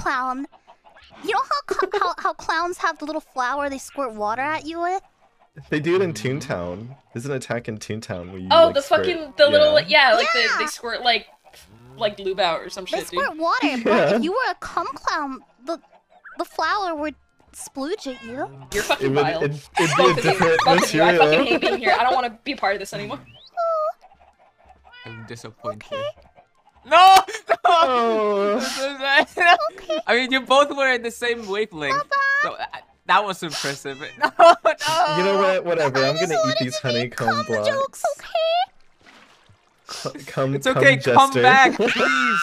clown. You know how, cl- how how clowns have the little flower they squirt water at you with? They do it in Toontown. There's an attack in Toontown where you. Oh, like, the squirt- fucking the little yeah. yeah, like Yeah. The, they squirt like like lube out or some They shit, dude. squirt water, but if you were a cum clown, the the flower would splooge at you. You're It fucking would. vile. It'd, it'd be Both a of you, different both of you. I fucking hate being here. I don't want to be a part of this anymore. I'm disappointed. No! No! Oh. I mean, you both were in the same wavelength. So, uh, that was impressive. No, no! You know what? Whatever. I'm gonna eat these to honeycomb cum jokes, blocks. okay? Come, It's okay, come, come back, please.